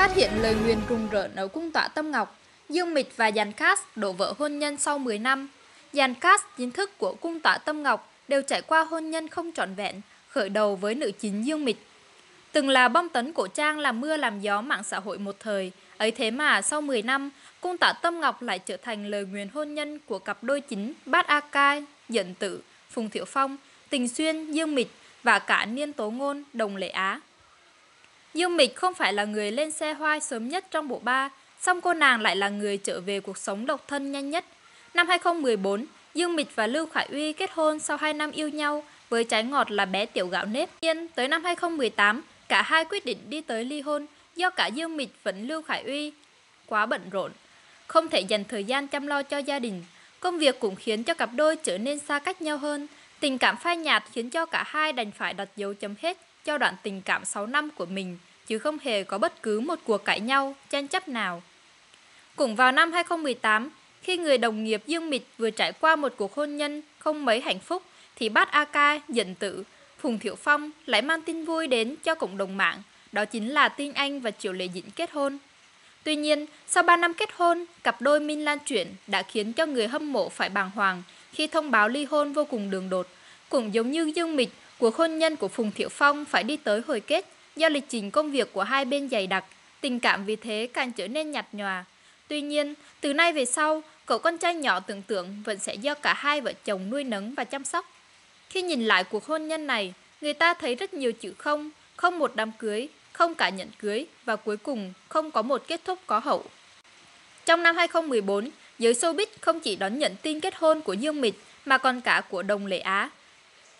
Phát hiện lời nguyền rùng rợn ở cung tọa Tâm Ngọc, Dương Mịch và Giàn Cát đổ vỡ hôn nhân sau 10 năm. Giàn Cát, chính thức của cung tọa Tâm Ngọc đều trải qua hôn nhân không trọn vẹn, khởi đầu với nữ chính Dương Mịch. Từng là bom tấn cổ trang làm mưa làm gió mạng xã hội một thời, ấy thế mà sau 10 năm, cung tạ Tâm Ngọc lại trở thành lời nguyền hôn nhân của cặp đôi chính Bát A Cai, Dận Tử, Phùng Thiệu Phong, Tình Xuyên, Dương Mịch và cả Niên Tố Ngôn, Đồng Lệ Á. Dương Mịch không phải là người lên xe hoa sớm nhất trong bộ ba, song cô nàng lại là người trở về cuộc sống độc thân nhanh nhất. Năm 2014, Dương Mịch và Lưu Khải Uy kết hôn sau 2 năm yêu nhau với trái ngọt là bé tiểu gạo nếp. Nhiên tới năm 2018, cả hai quyết định đi tới ly hôn do cả Dương Mịch vẫn Lưu Khải Uy quá bận rộn, không thể dành thời gian chăm lo cho gia đình. Công việc cũng khiến cho cặp đôi trở nên xa cách nhau hơn. Tình cảm phai nhạt khiến cho cả hai đành phải đặt dấu chấm hết cho đoạn tình cảm 6 năm của mình, chứ không hề có bất cứ một cuộc cãi nhau, tranh chấp nào. Cũng vào năm 2018, khi người đồng nghiệp Dương Mịch vừa trải qua một cuộc hôn nhân không mấy hạnh phúc, thì bát A Ca, Dẫn Tử, Phùng Thiệu Phong lại mang tin vui đến cho cộng đồng mạng, đó chính là tin anh và Triệu Lệ Dĩnh kết hôn. Tuy nhiên, sau 3 năm kết hôn, cặp đôi Minh Lan chuyển đã khiến cho người hâm mộ phải bàng hoàng khi thông báo ly hôn vô cùng đường đột. Cũng giống như Dương Mịch, cuộc hôn nhân của Phùng Thiệu Phong phải đi tới hồi kết do lịch trình công việc của hai bên dày đặc, tình cảm vì thế càng trở nên nhạt nhòa. Tuy nhiên, từ nay về sau, cậu con trai nhỏ tưởng tượng vẫn sẽ do cả hai vợ chồng nuôi nấng và chăm sóc. Khi nhìn lại cuộc hôn nhân này, người ta thấy rất nhiều chữ không, không một đám cưới, không cả nhận cưới và cuối cùng không có một kết thúc có hậu. Trong năm 2014, giới showbiz không chỉ đón nhận tin kết hôn của Dương Mịch mà còn cả của Đồng Lệ Á.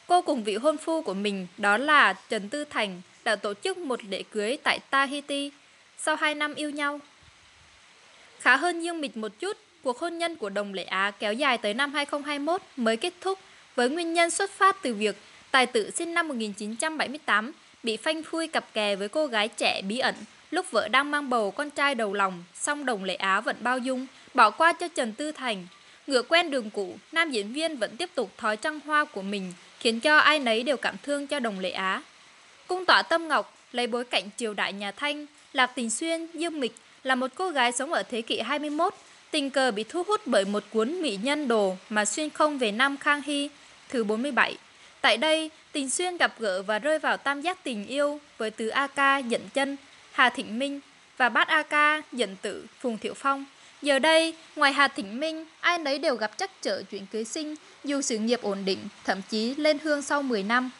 Cô cùng vị hôn phu của mình đó là Trần Tư Thành đã tổ chức một lễ cưới tại Tahiti sau 2 năm yêu nhau. Khá hơn Dương Mịch một chút, cuộc hôn nhân của Đồng Lệ Á kéo dài tới năm 2021 mới kết thúc với nguyên nhân xuất phát từ việc tài tử sinh năm 1978 bị phanh phui cặp kè với cô gái trẻ bí ẩn lúc vợ đang mang bầu con trai đầu lòng, song Đồng Lệ Á vẫn bao dung, bỏ qua cho Trần Tư Thành. Ngựa quen đường cũ, nam diễn viên vẫn tiếp tục thói trăng hoa của mình, khiến cho ai nấy đều cảm thương cho Đồng Lệ Á. Cung tỏa Tâm Ngọc lấy bối cảnh triều đại nhà Thanh, Lạc Tình Xuyên, Dương Mịch là một cô gái sống ở thế kỷ 21, tình cờ bị thu hút bởi một cuốn mỹ nhân đồ mà xuyên không về Nam Khang Hy, thứ 47. Tại đây, Tình Xuyên gặp gỡ và rơi vào tam giác tình yêu với Tứ A Ca Dẫn Chân, Hà Thịnh Minh và Bát A Ca Dẫn Tử Phùng Thiệu Phong. Giờ đây, ngoài Hà Thịnh Minh, ai nấy đều gặp chắc trở chuyện cưới sinh, dù sự nghiệp ổn định, thậm chí lên hương sau 10 năm.